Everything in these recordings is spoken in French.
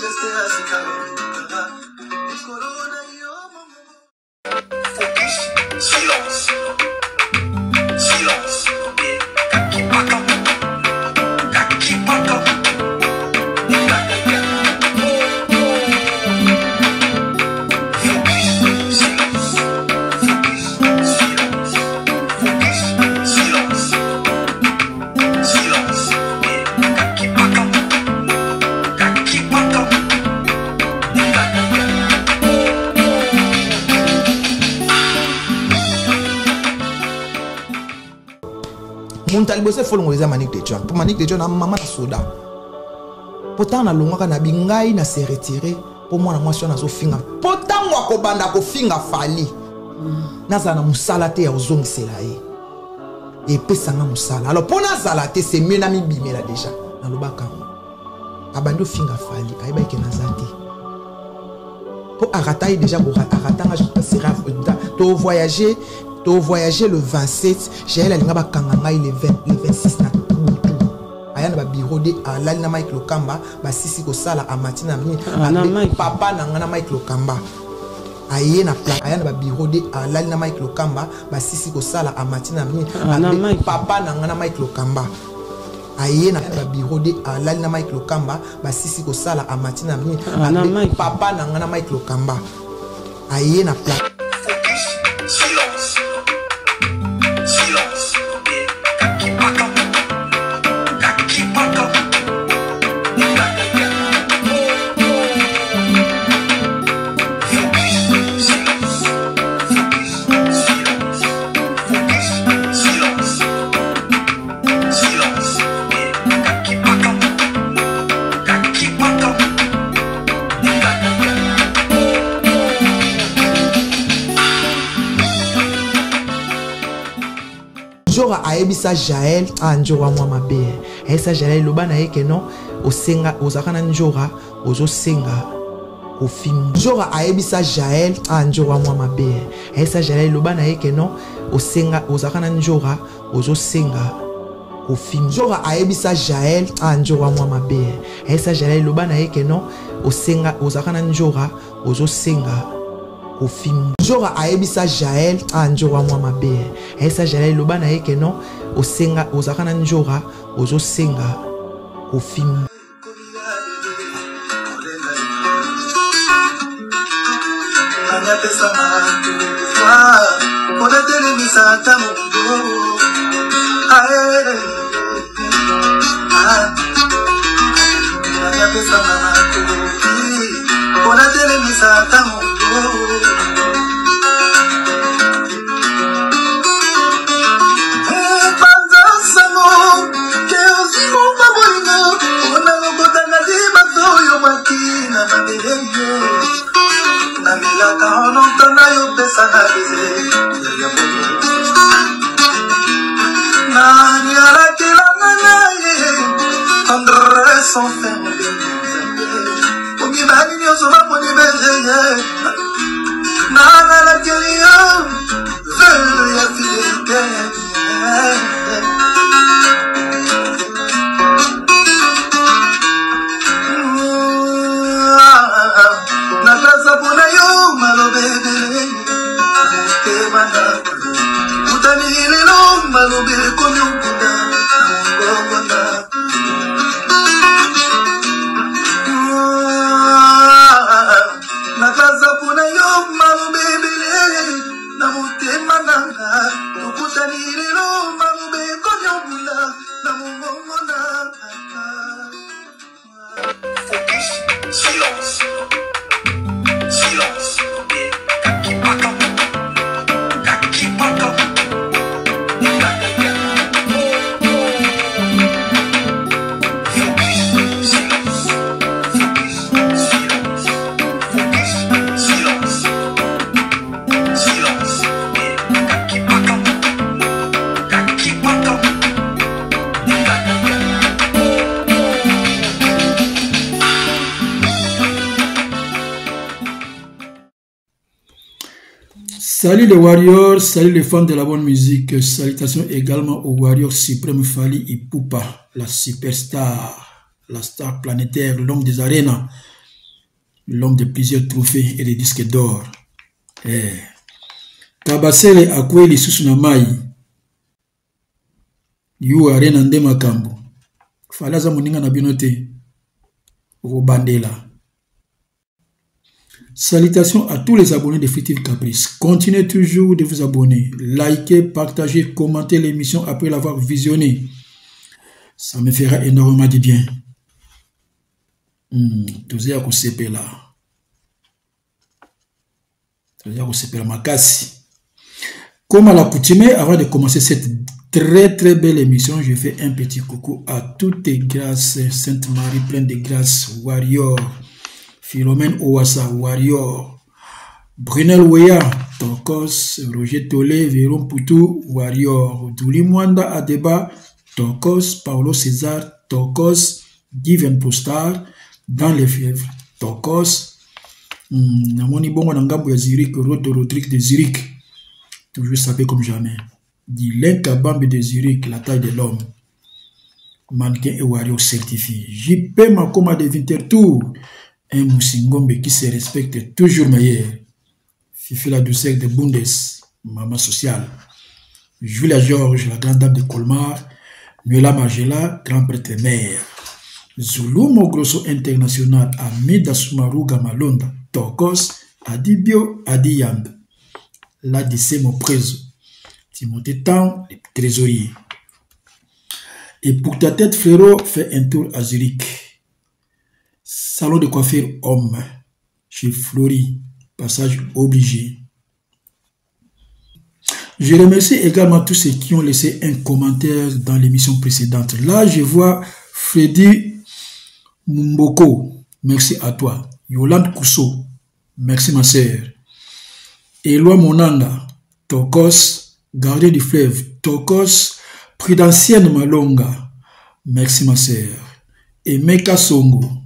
Just as. Muntu aliboso efolongo eza manik de john. Mpo manik de john amama na soda. Mpo ntango nalongwaka na bingai na se retire mpo mwana mwasi wana azofinga. Mpo ntango akobanda kofinga fali nazala na mosala te ya kozongisela ye. Epesanga mosala. Alors mpo nazala te se mie namibimela deja nalobaka ngo abandi ofinga fali ayebaki naza te. Mpo arata ye deja aratanga sera tovoyage tovoyage le 27 jael alinga bakanga ngai le 20 le 26 na butu aya na babiro de alali na mike lokamba. Basisi kosala amati na Ah, abe- Mike. papa na ngai na mike lokamba. Aye na aya na babiro de alali na mike lokamba. Basisi kosala amati na Ah, abe- Mike. papa na ngai na mike lokamba. Aye na babiro de alali na mike lokamba. Basisi kosala amati na Ah, abe- Mike. papa na ngai na mike lokamba. Aye na ayebisa jael ah njora mwa mabe. Ayebisa jael eloba na ye ke non? Osenga ozalaka na njora ozosenga kofimba njora ayebisa jael ah njora mwa mabe. Ayebisa jael eloba na ye ke non? Osenga ozalaka na njora ozosenga kofimba njora ayebisa jael ah njora mwa mabe. Ayebisa jael eloba na ye ke non? Osenga ozalaka na njora ozosenga kofimba njora ayebisa jael ah njora mwa mabe. Ayebisa jael eloba na ye ke non? Osenga ozalaka na njora ozosenga kofimba anyapesanga tufa konetelemisa ata mokundo no me reconoce. Les warriors, salut les fans de la bonne musique. Salutations également aux warriors suprême Fali Ipupa, la superstar, la star planétaire, l'homme des arénas, l'homme de plusieurs trophées et des disques d'or. Eh. Kabasele akweli lisusu na mai. Yu arena nde makambo. Fali aza moninga na bino te. Okobandela. Salutations à tous les abonnés de Fictive Caprice. Continuez toujours de vous abonner, likez, partagez, commentez l'émission après l'avoir visionnée. Ça me fera énormément du bien. Hmm, toza ya kosepela toza ya kosepela makasi comme à l'accoutumée avant de commencer cette très très belle émission je fais un petit coucou à toutes les grâces Sainte Marie pleine de grâces warrior Philomène Owassa, Warrior, Brunel Weya, Tokos, Roger Tolé, Véron Poutou, Warrior, Douli Mwanda Adeba, Tokos, Paulo César, Tokos, Given Postar, Dans les fièvres, Tokos, hmm, Namoni Bongo ya Zurich, Roto de Zurich, toujours sapé comme jamais. Dylan Kabambe de Zurich, la taille de l'homme. Mannequin et Warrior certifié. JP Makoma de Winterthur, un Moussingombe qui se respecte toujours meilleur. Fifi la douceur de Bundes, maman sociale. Julia Georges, la grande dame de Colmar. Nuela Magela, grand prêtre mère. Zulu Mogrosso International, Amida Sumaruga Malonda, Tokos, Adibio Adiyamb. La mon Preso. Timothée le trésorier. Et pour ta tête, frérot, fais un tour à Zurich. Salon de coiffure homme chez Flori, passage obligé. Je remercie également tous ceux qui ont laissé un commentaire dans l'émission précédente. Là, je vois Freddy Mumboko, merci à toi. Yolande Kousso, merci ma sœur. Eloi Monanda, Tokos, gardien du fleuve, Tokos, Prudentienne Malonga, merci ma sœur. Et Meka Songo,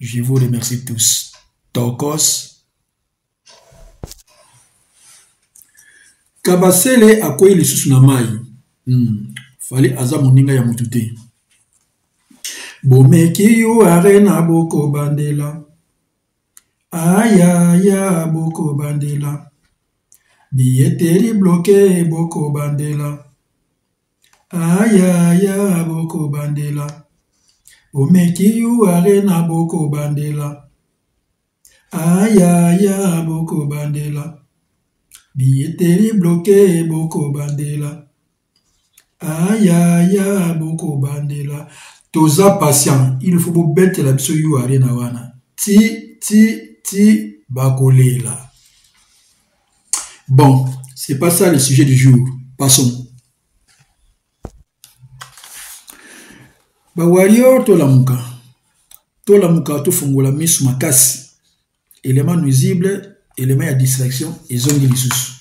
je vous remercie tous. Tokos. Kabasele akwei lisusu na mai. Hmm. Fali aza moninga ya mutu te. Bomeki yo are na boko bandela. Aya ya boko bandela. Billeteri bloqué boko bandela. Aya ya boko bandela. Omeki yu are na boko bandela. Ayaya boko bandela. Billeteri bloke boko bandela. Ayaya boko bandela. Toza patient il faut bobetela biso yu are na wana. Ti ti ti bakolela. Bon c'est pas ça le sujet du jour. Passons bawarrior tolamuka tolamuka tofungola miso makasi. Elema nuisible elema ya distraction ezongi lisusu.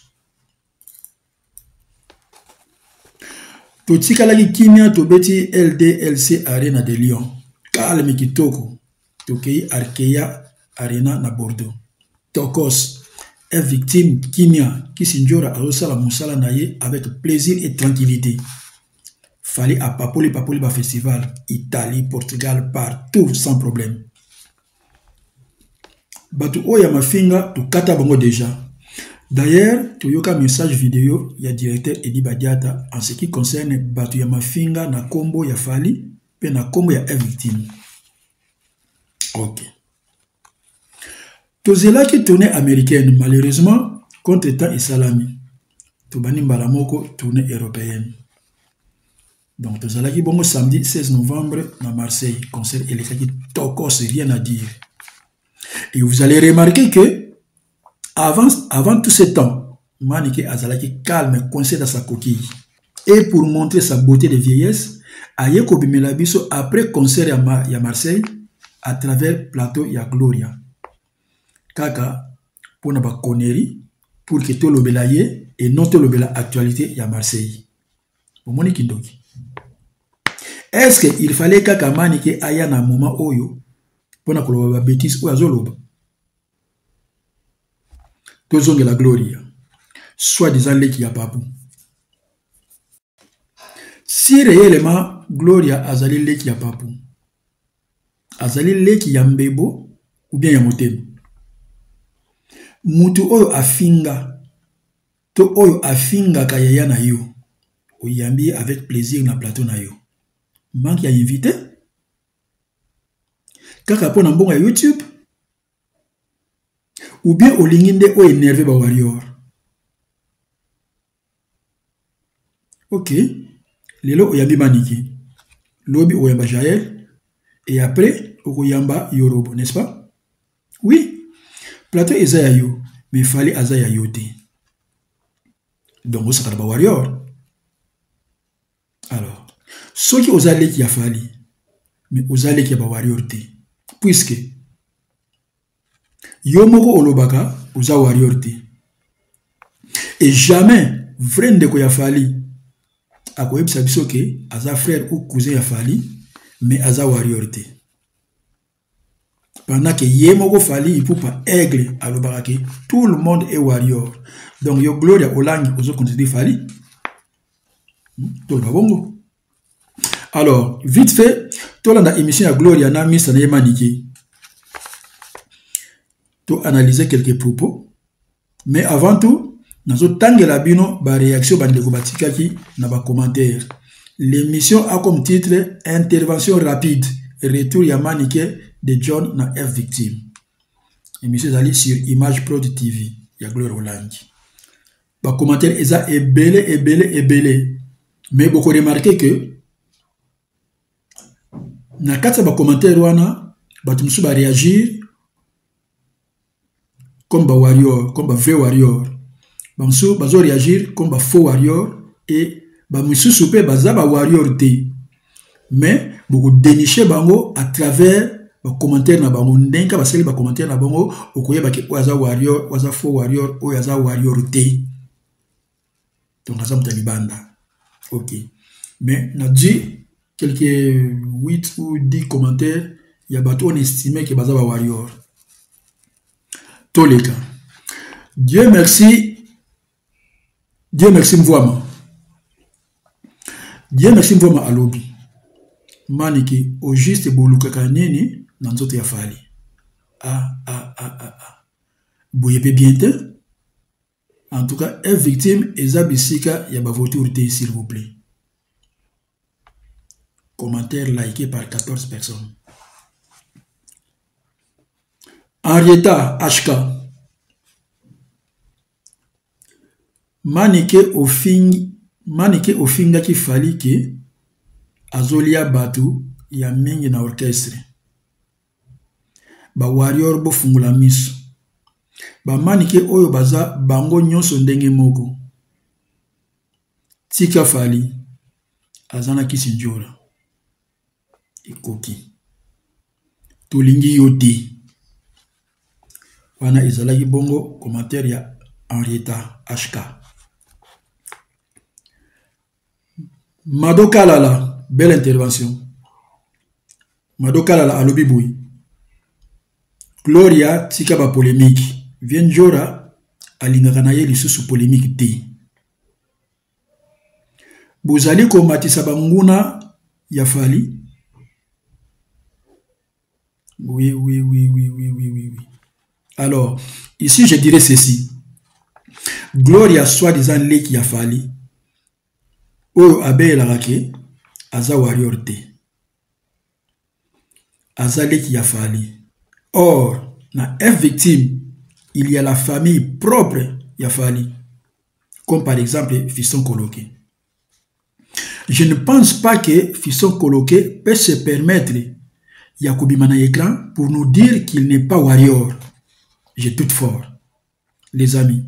Totikalaki kimia tobeti ldlc arena de lyon. Kalme kitoko tokei arkeya arena na bordeaux. Tokos est victime kimia kisi njora azosala mosala na ye avec plaisir et tranquillité fallait à Papoli, Papoli, ba festival, Italie, Portugal, partout, sans problème. Batu oya mafinga, tu kata bango déjà. D'ailleurs, tu yoka message vidéo, ya directeur Edi Badiata, en ce qui concerne Batu ya mafinga, na kombo ya fali, pe na kombo ya un victime. Ok. tozelaki tournée américaine malheureusement contre temps esalami tobani mbala moko tournée européenne donc tozalaki bongo samedi 16 novembre na marseille concert elekaki tokos rien à dire. Et vous allez remarquer que avant, avant tout ce temps manike azalaki calme coincé dans sa coquille. Et pour montrer sa beauté de vieillesse aye kobimela biso après concert ya, ma, ya marseille à travers plateau ya gloria. Kaka mpona baconnerie pour ke tolobela ye et non tolobela actualité ya marseille. Omoni kindoki que il fallait kaka mani ke aya na moment oyo mpona koloba babétise oyo azoloba? Tozongela gloria soi-disant leki ya papu si réellement gloria azali leki ya papu azali leki ya mbebo ou bien ya motema? Mutu oyo afinga to oyo afingaka yaya na yo oyambi avec plaisir na plateau na yo manke ya invité. Kaka mpo na mbongo ya youtube. Ou bien olingi nde oyo énerve bawarior ok. Lelo oyambi maniki. Lobi oyamba jael et après okoyamba yorobo n'est-ce pas? Oui. Plateau eza ya yo mais fali aza ya yo te. Donc osakana bawarior alors soki oza leki ya fali mais oza leki ya bawarior te. Puiske yo moko olobaka oza warrior te. Et jamais vrai ndeko ya fali akoyebisa biso ke aza frère ou cousin ya fali mais aza warrior te. Pendant ke ye moko fali ipupa aigle alobaka ke tout le monde est warrior. Donc yo gloria olangi ozoconsidere fali. Toloba bongo Alors, vite fait, tolanda émission à Gloria Nami Sanayema Niki. To analyser quelques propos. Mais avant tout, nous tangela bino ba réaction bandeko batikaki na ba commentaire. L'émission a comme titre Intervention rapide, retour Yamanike de John na F victime. Émission Zali sur Image Pro de TV, ya Gloria Roland. Ba commentaire eza ebele ebele ebele. Mais beaucoup remarqué que na kati ya bacommentaire wana bato mosusu baréagir comme bawarior comme bavrai warrior. Bamosusu bazoréagir comme bafaux warrior e bamisusu mpe baza bawarrior te. Mais bokodéniche bango à travers bacommentaire na bango. Ndenge basali bacommentaire na bango okoyebaki oyo aza warrior oyo aza faux warrior oyo aza warrior te. Donc aza moto ya libanda. Ok. Mais na di quelques 8 ou 10 commentaires ya bato on estime ke baza bawarrior toleka. Dieu merci. Dieu merci mvwama dieu merci mvwama alobi maniki au juste bolukaka nini na nzoto ya fali ah, ah, ah, ah, ah. boye bien en tout cas un victime eza bisika ya bavoiture te s'il vous plaît commentaire liké par 14 personnes. Henrietta hk manike ofingi manike ofingaki fali ke azolia bato ya mingi na orchestre bawarior bofungula miso bamanike oyo baza bango nyonso ndenge moko. Tika fali aza na kisi njola ekoki. Tolingi yo te. Wana ezalaki bongo commentaire ya henrietta hk mado kalala belle intervention. Mado kalala alobi boye. Gloria tika bapolémike vie njora alingaka na ye lisusu polémike te. Bozali komatisa banguna ya fali Oui, oui, oui, oui, oui, oui, oui, oui. Alors, ici, je dirais ceci. Gloria soi-disant leki ya fali. Oyo abeyelakaki aza warrior te. Aza leki ya fali. Or, na F victime, il y a la famille propre ya fali. Comme par exemple Fisson Coloqué. Je ne pense pas que Fisson Coloqué peut se permettre ya kobima na écran pour nous dire qu'il n'est pas warrior. J'ai tout fort. Les amis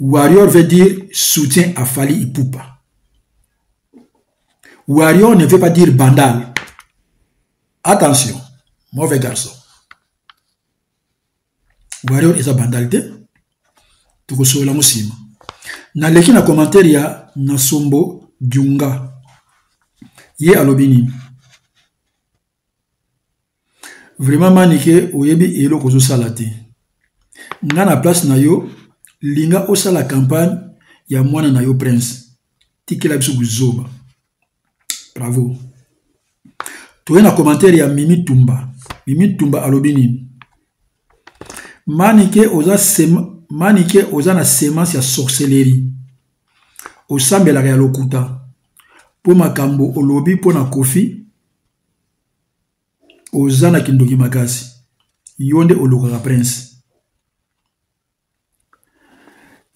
warrior veut dire soutien à fali ipupa. Warrior ne veut pas dire bandal. Attention, mauvais garçon. Warrior eza bandal te tokosola mosima naleki na commentaire ya nasombo diunga ye alobi nini? Vraiment manike oyebi eloko ozosala te. Nga na place na yo linga osala campagne ya mwana na yo prince. Tikela biso kozoba bravo. Toye na commentaire ya mimi tumba. Mimi tumba alobi nini? Manike oza sema, manike oza na semence ya sorcellerie. Osambelaka ya lokuta. Mpo makambo olobi mpo na kofi oza na kindoki makasi. Yo nde olukaka prince.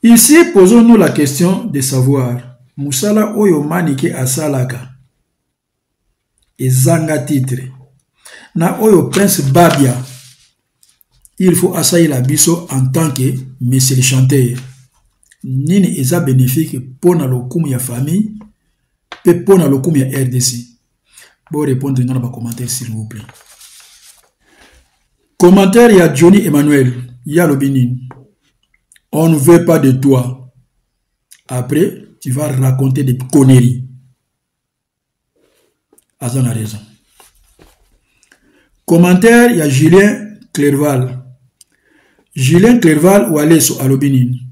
Ici posons-nous la question de savoir. Mosala oyo manike asalaka ezanga titre. Na oyo prince babia il faut asalela biso en tant que monsieur le chanteur. Nini eza bénéfique mpo na lokumu ya famille mpe mpo na lokumu ya rdc borépondre nga na bacommentaire s'il vous plaît. Commentaire ya johnny emmanuel. Ye alobi nini on ne veut pas de toi. Après tu vas raconter des conneries. Aza na raison. Commentaire ya julien clerval. Julien clerval waleso alobi nini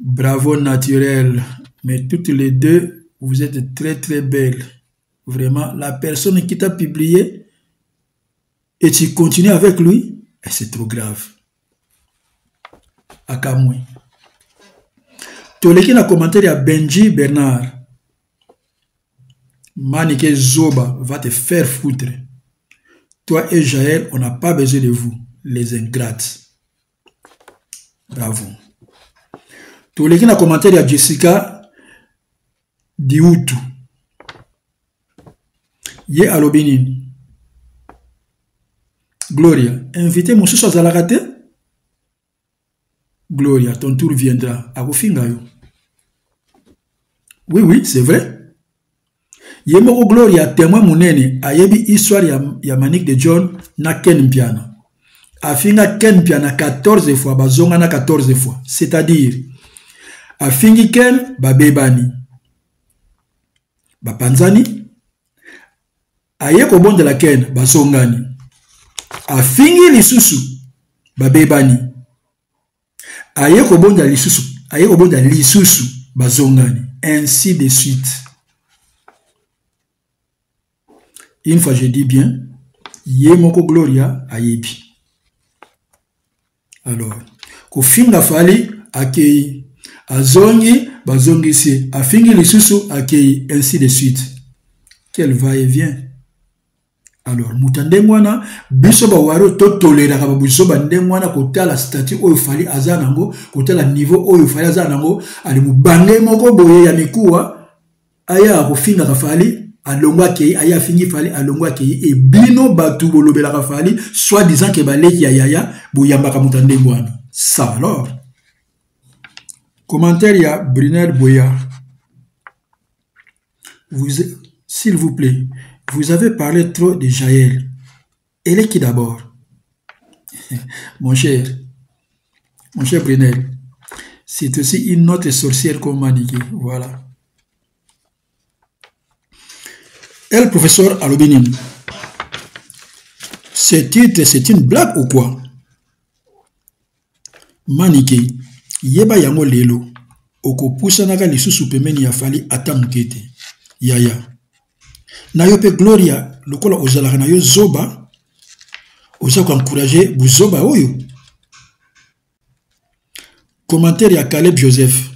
bravo naturel. Mais toutes les deux vous êtes très très belles vraiment la personne qui t'a publié et tu continues avec lui et c'est trop grave. Akamwe toleki na commentaire ya benji bernard. Manike zoba va te faire foutre. Toi et jaël on n'a pas besoin de vous les ingrates. Bravo. Toleki na commentaire ya jessica diutu ye alobi nini? Gloria invité mosusu azalaka te? Gloria ton tour viendra. Akofinga yo. Oui oui c'est vrai. Ye moko gloria témoin monene ayebi histoire ya, ya de john na ken mpiana. Afinga ken mpiana 14 fois bazonga na 14 fois. C'est-à-dire afingi ken babebani. Bapanzani aye kobondela ken bazongani afingi lisusu babebani. Aye kobonda lisusu aye kobonda lisusu bazongani. Ainsi de suite. Une fois je dis bien ye moko gloria ayebi. Alors kofinga fali akei azongi bazongisi. Afingi lisusu akei ainsi de suite. Quel va et vient alors moto ndenge wana biso bawari oyo totoleraka babiso bandenge wana kotala statut oyo fali aza nango kotala niveau oyo fali aza nango ali mobange moko boye ya mikuwa aya akofingaka fali alongo akei aye afingi fali alongo akei ebino bato bolobelaka fali soit disant ke baleki ya yaya boyambaka moto ndenge wana ça alors? Commentaire ya brunel boya. Vous s'il vous plaît vous avez parlé trop de Jaël. Elle est qui d'abord? Mon cher, mon cher Brunel, c'est aussi une autre sorcière comme Maniké. Voilà. Elle, professeur Alobinim, ce titre, c'est une blague ou quoi? Maniké, yeba yango lelo, okopusanaka lisusu pembeni ya fali ata moke te yaya na yo gloria lokola ozalaka na yo zoba oza koencourage buzoba oyo. Commentaire ya caleb joseph.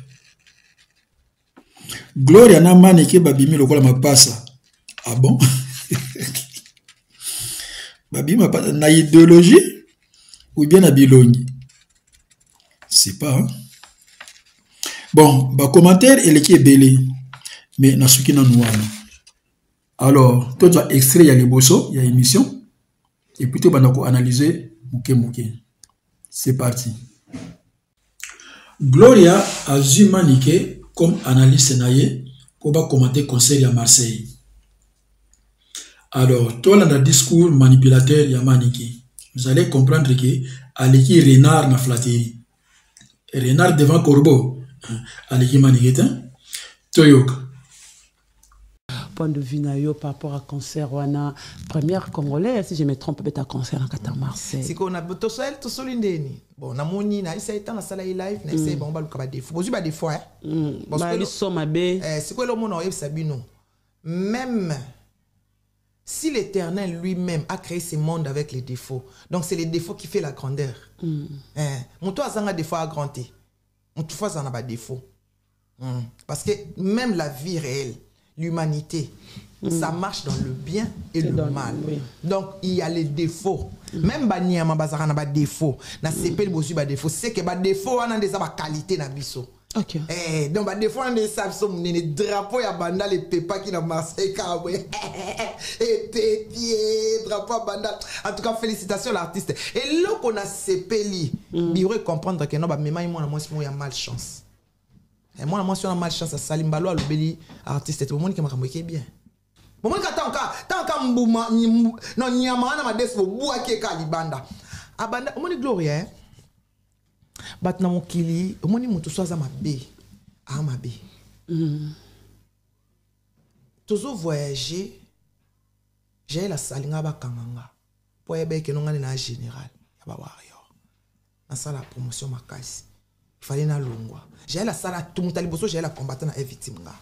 Gloria na maneke babimi lokola mapasa. Ah bon? Babimi mapasa. Na idéologie ou bien na bilongi? C'est pas hein? bon bacommentaire eleki ebele mais nasuki nanu wana alors tozwa extrait ya liboso ya émission et puis tobanda koanalyse moke moke c'est parti. Gloria azwi manike comme analyste na ye mpo bakomante concert ya marseille. Alors tolanda discours manipulateur ya manike vous allez comprendre ke aleki renard na flatterie renard devant corbeau. Aleki manike te toyoka point de vue na yo par rapport à concert wana première congolais si je me trompe beta concert na kata marseille. Sikoyo na tosali tosoli ndeni bon namoni naisa etan nasala ye live naisa ye bango baluka badefo bozwi badefo e Parce que le- so mabe Eh, sikoyo elomona oyebisa bino même si l'éternel lui-même a créé ce monde avec les défauts donc c'est les défauts qui fait la grandeur. Eh, moto azanga défaut agrand te moto fo azala na badéfaut Mm. parce que même la vie réelle l'humanité. Ça marche dans le bien et le dans mal. oui. donc il y a les défauts. Même banyama bazalaka na badéfaut nasepeli bozwi badéfaut c'est que badéfaut wana nde eza baqualité na biso ok. Eh, donc badéfaut wana nde esa biso monene drapeau ya bandal epepaki na marseille kaka boye epepie drapeau ya bandal. En tout cas félicitations l'artiste. Eloko nasepeli biro comprendre ke no bamemai mwana mwasi moko ya malchance mwana mwasi wana malchance asali mbalo alobeli artiste te bomonike makambo eke bien. Bomonika ntanka ntanka mbuma no nyama wana madesi bobwaki eka libanda abanda omoni gloria eh? bato na mokili omoni moto so aza mabe aa mabe tozo voyage jael asali nga bakanga nga mpo ayeba ekeno nga nde na général ya bawarrior nasala promotion makasi ifali nalongwa jael asala tu moto ya liboso jael akombata na evictime nga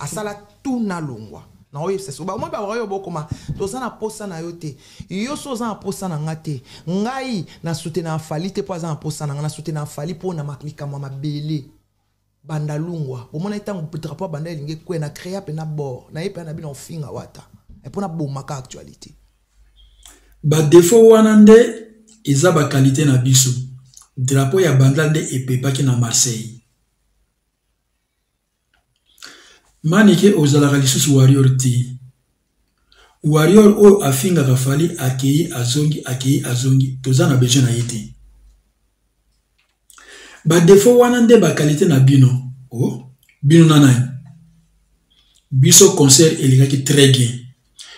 asala tu nalongwa na oyebisa so bamoi bawarrior bokoma toza na posa na yo te. Yo so oza na posa na nga te. Ngai nasutena afali te mpo aza na posa na nga nasutena afali mpo na likambo ya mabele banda lungwa bomona ntango drapo ya banda elingi ekwe na créa mpe na bord. Naye mpe na bino ofinga wata. Mpo nabomaka actualité. Badefo wana nde eza bakalite na biso drapo ya bandal nde epepaki na marseille. Manike ozalaka lisusu warrior te. Warrior oyo afingaka fali akei azongi akei azongi. Toza na besoin na ye te. Badefo wana nde bakalite na bino. O bino na nani biso concert elekaki très bien.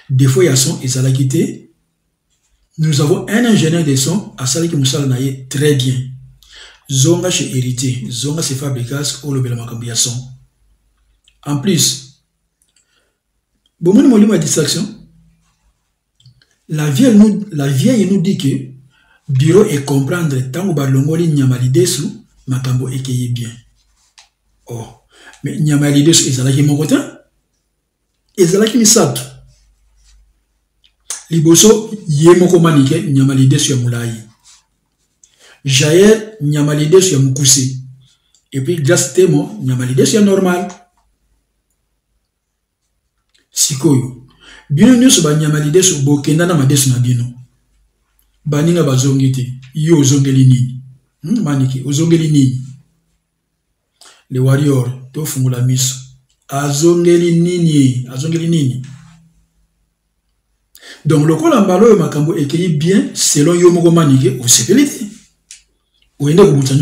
Défaut ya son ezalaki te nous avons un ingénieur de son asalaki mosala na ye très bien. Zonga chez héritier zonga chez fabricas olobela makambo ya son. En plus bomoni molimo ya distraction la vieille nous, la vieille nous dit que bureau e comprendre ntango balongoli nyama lidesu makambo ekeye bien. Oh mais nyama ya lidesu ezalaki moko te ezalaki misato? Liboso ye moko manike nyama lidesu ya molai jael nyama lidesu ya mokuse epuis grace temo nyama lidesu ya normal. Sikoyo. Bino nyonso banyama lidesu bokenda na madesu na bino. Baninga bazongi te. Yo ozongeli nini? Hmm? manike ozongeli nini? Le warrior tofungola miso. Azongeli nini? Azongeli nini donc lokola mbala oyo makambo ekei bien selon yo moko manike osepeli te oyende kobutsa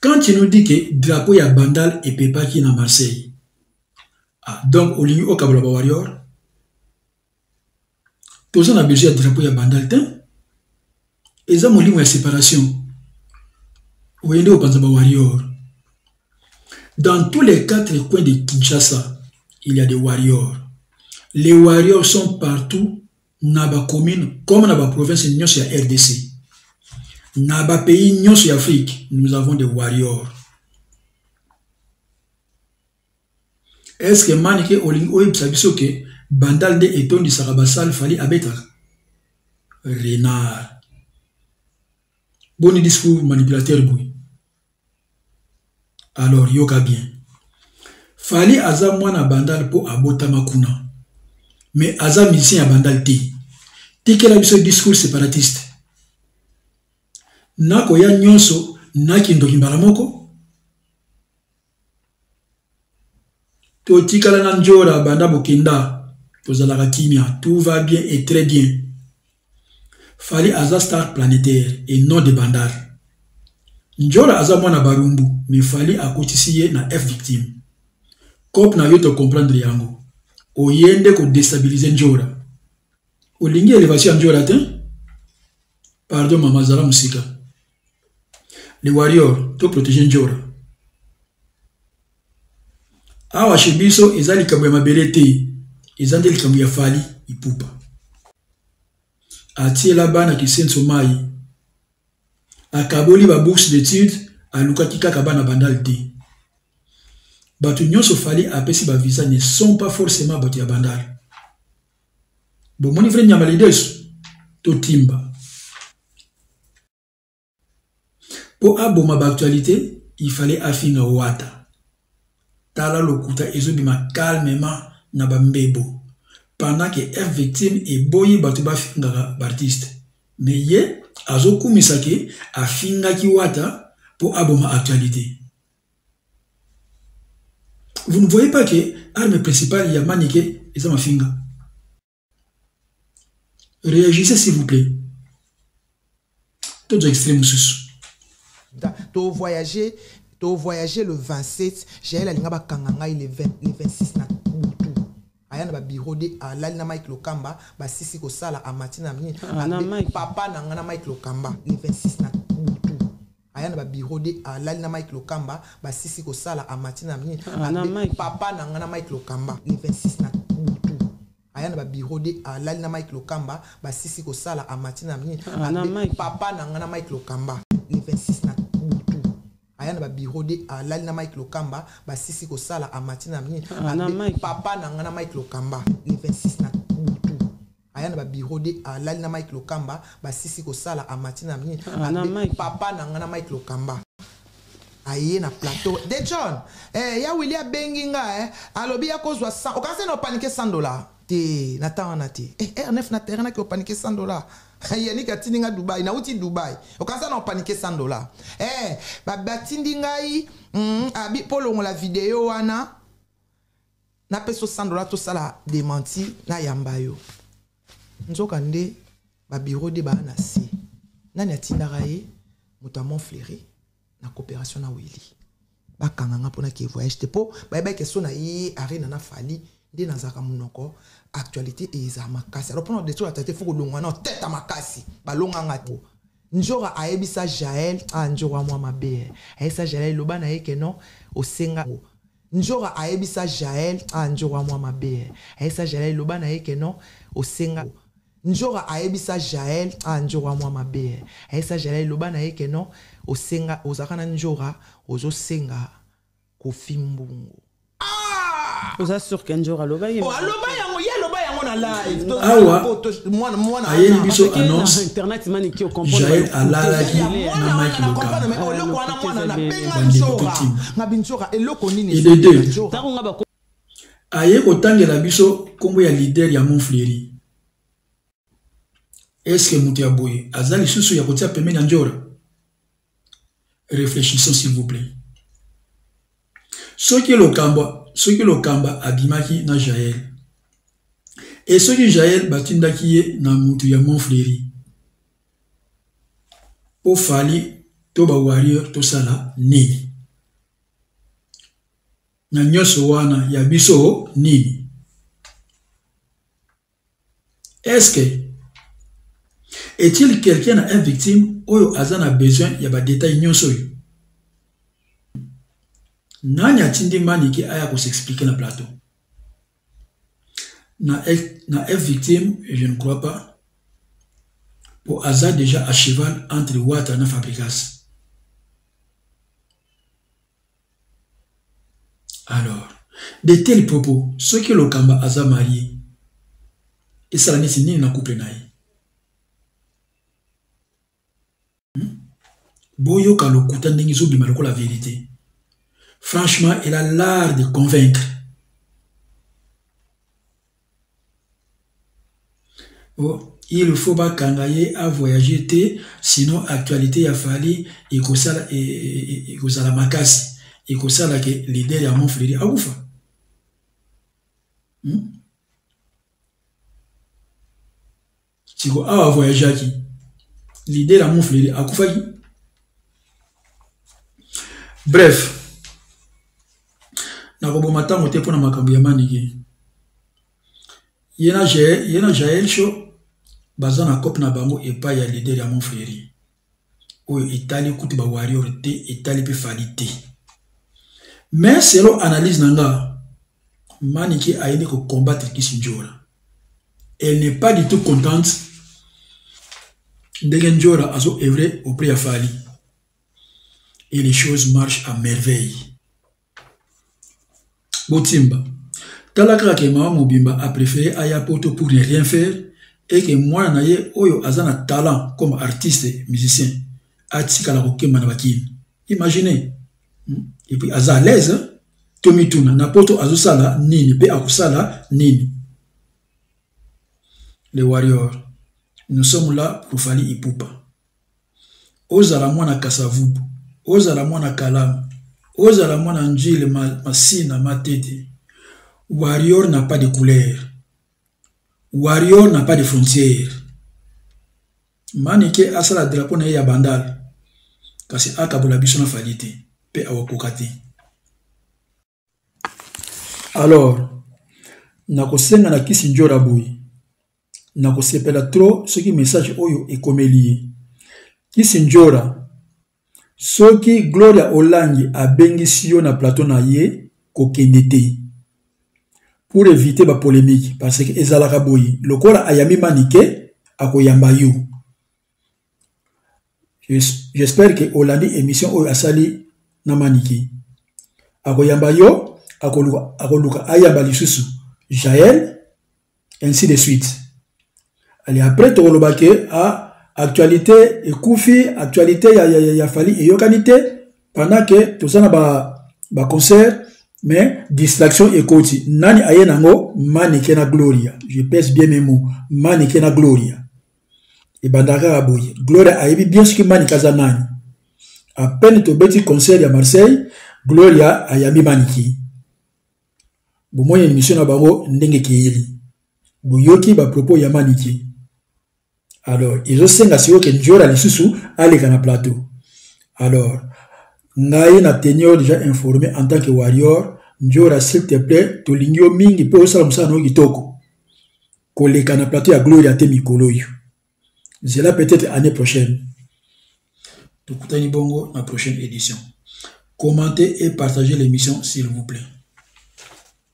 quand tu nous dis que drapeau ya bandal epepaki na marseille. Ah, donc olingi okabola bawarrior toza na besoin ya drapeau ya bandal te eza molimo ya séparation. Oyende kopanza bawarrior dans tous les quatre coins de kinshasa il y a des warriors les warriors sont partout na bacommune comme na baprovince nyonso ya rdc na bapays nyonso ya afrique nous avons des warriors. Est ce que mani ke olingi oyebisa biso ke bandal nde etondisaka basale fali abetaka renard. Boni discours manipulateur boye alors yoka bien. Fali aza mwana bandal mpo abotama kuna mais aza musicien ya bandal te tikela biso discours séparatiste nakoya nyonso nakindoki mbala moko totikala na njola banda bokenda tozalaka kimia tout va bien et très bien. Fali aza star planétaire et non de bandar. Njola aza mwana barumbu me fali akotisi ye na f victime. Cope na yo tocomprendre yango oye nde kodestabilize njola olingi elevation ya njola te? Pardon mama azala mosika. Le warrior toprotege njola awa chez biso eza likambo ya mabele te. Eza nde likambo ya fali ipupa. Atiela bana kisenso mai akaboli babourse d'étude alukaki kaka bana bandale te bato nyonso fali apesi bavisa ne sont pas forcément bato ya bandale. Bomoni vrai nyama lideso totimba. Mpo aboma baactualité il fallait afinga wata. Tala lokuta ezobima calmement na bambebo pendant ke f victime eboyi bato bafingaka baartiste me ye azokumisa ke afingaki wata mpo aboma actualité vous ne voyez pas que arme principale ya manike eza mafinga réagissez s'il vous plaît. Tozwa extrême mosusu Da- tovoyage tovoyage le 27 jael alinga bakanga ngai le 20 le 26 na aya na babiro de alali na mike lokamba basisi kosala amati na mini Ah, na Mike. papa na nga na mike lokamba le 26 na aya na babiro de alali na mike lokamba basisi kosala amati na mini Ah, papa na nga na mike lokamba. Le 26 na butu aya na babiro de alali na mike lokamba basisi kosala amati na mini Ah, na papa nga na mike lokamba. Le 26 na butu aya na babiro de alali na mike lokamba basisi kosala amati na mini papa na nga na mike lokamba. Le 26 na aya na babiro de alali na mike lokamba basisi kosala amati na mini Ah, na papa na nga na mike lokamba. Aye na plateau. De john eh, ya wili abengi nga eh, alobi ya kozwa 100 okasi na opanike 100 dollar te na ntan wana te. Eh, r9 na terrain naki opanike 100 dollar yaniki atindi nga dubai nauti dubai. Okasa na opanike 100 dollar eh, ba- batindi ngai mm, abi mpo longola video wana napesa 100 dollar tosala dementi nayamba yo nzoka nde babiro de baa na se nani atindaka ye? Moto amonfleuri na coopération na weli bakanga nga voyage te mpo bayebaki so na ye arena na fali nde nazalaka monoko. Actualité ezala makasi. Alors mpona deso ata te fo kolongwa na oteta makasi. Balonganga te. Nzora ayebisa jael ah nzora mwa mabe. Ayebisa jael eloba na ye ke non osenga nzora ayebisa jael ah nzora mwa mabe. Ayebisa jael eloba na ye ke non osenga njora ayebisa jael ah njora mwa mabe. Ayebisa jael eloba na ye ke non osenga ozalaka na njora ozosenga kofi mbungu ah! oza sur ke njora aloba ye. Oh, aloba yango ye aloba yango na live. Ayeli biso annoncejael alalaki na mike lokaabandibutima ilede aye kotangela biso nkombo ya lider ya montfleri eske moto ya boye aza lisusu ya kotia pembeni ya nzora réfléchissons s'il vous plaît. Soki lokamba soki lokamba abimaki na jael e soki jael batindaki ye na moto ya montfleri mpo fali to bawarrior tosala nini? Na nyonso wana ya biso nini? Eske est-il quelqu'un na un victime oyo aza na besoin ya badetail nyonso oyo? Nani atindi maniki aya kosexplike na plateau? Na, na f victime je ne crois pas po aza déjà à cheval entre wata na fabricas alors de tels propos soki lokamba aza marie esala neti nini na couple na ye boyoka lokuta ndenge ezobima lokola vérité. Franchement elle a l'art de convaincre. Oh, il faut bakanga ye avoyage te sinon actualité ya fali ekosala e- e- e- ekozala makasi. Ekosala ke lider ya monfleri akufa. Hmm? siko awa avoyageaki lider ya monfleri akufaki bref nakoboma ntango te mpona makambo ya manike ye na Jael- sho baza na cope na bango epai ya lider ya monfleri oyo etali kutu bawarior te etali mpe fali te. Mais selo analyse na nga maniki ayini kocombattre kisinjora elle n'est pas du tout contente. Ndenge njora azo œuvre auprès ya fali et les choses marchent à merveille. Botimba tala kaka ke mama mobimba apréféré aya poto pour ne rien faire et ke mwana na ye oyo aza na talent comme artiste musicien. Atikala kokemba na bakini imagine hmm? et puis aza à l'aise hein? to mituna na poto azosala nini mpe akosala nini. Les warriors nous sommes là pour fali ipupa. Ozala mwana kasavubu ozala mwana kalamu. Ozala mwana njile masina matete. Warrior n'a pas de couleur. Warrior n'a pas de frontière. Manike asala drapo na ye ya bandala kasi akabola biso na fali te mpe awakoka te. Alors nakosenga na kisi njora boye. Nakosepela tro soki message oyo ekomeli ye. Kisi njora soki gloria olangi abengisi yo na plateau na ye kokende te. Pour éviter bapolémike parce que ezalaka boye. Lokola ayambi manike akoyamba yo. J'espère ke olandi émission oyo asali na manike. Akoyamba yo akoluka, akoluka ayamba lisusu. Jael ainsi de suite. Ali après tokoloba ke a actualité ekufi actualité ya, ya, ya, fali eyokani te. Pendant ke toza na baconcert ba mais distraction ekoti. Nani aye nango? Manike na gloria. Je pèse bien mes mots. Manike na gloria. Ebanda kaka boye. Gloria ayebi bien soki manike aza nani. Apene tobeti concert ya marseille gloria ayambi maniki bomoni émission na bango ndenge keyeli boyoki bapropos ya maniki alors ezosenga sikoyo ke nzora lisusu aleka na plateau. Alors ngai na teni yo déjà informé en tant que warrior nzora s'il te plaît tolingi yo mingi mpe osala mosala na yo kitoko. Koleka na plateau ya gloria te mikolo zela peut-être année prochaine. Tokutani bongo na prochaine édition. Commentez et partagez l'émission s'il vous plaît